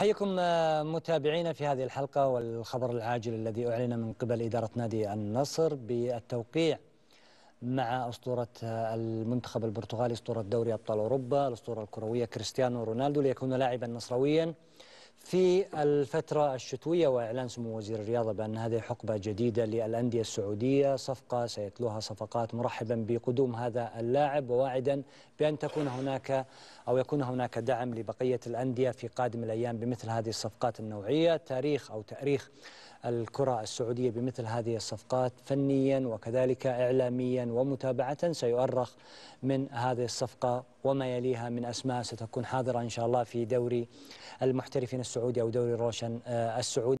حيكم متابعينا في هذه الحلقة والخبر العاجل الذي أعلن من قبل إدارة نادي النصر بالتوقيع مع أسطورة المنتخب البرتغالي أسطورة دوري أبطال أوروبا الأسطورة الكروية كريستيانو رونالدو ليكون لاعبا نصرويا في الفترة الشتوية وإعلان سمو وزير الرياضة بأن هذه حقبة جديدة للأندية السعودية. صفقة سيتلوها صفقات مرحبا بقدوم هذا اللاعب وواعدا بأن تكون هناك أو يكون هناك دعم لبقية الأندية في قادم الأيام بمثل هذه الصفقات النوعية. تاريخ أو تأريخ الكرة السعودية بمثل هذه الصفقات فنيا وكذلك إعلاميا ومتابعة سيؤرخ من هذه الصفقة وما يليها من أسماء. ستكون حاضرة إن شاء الله في دوري المحترفين السعودي أو دوري روشن السعودي.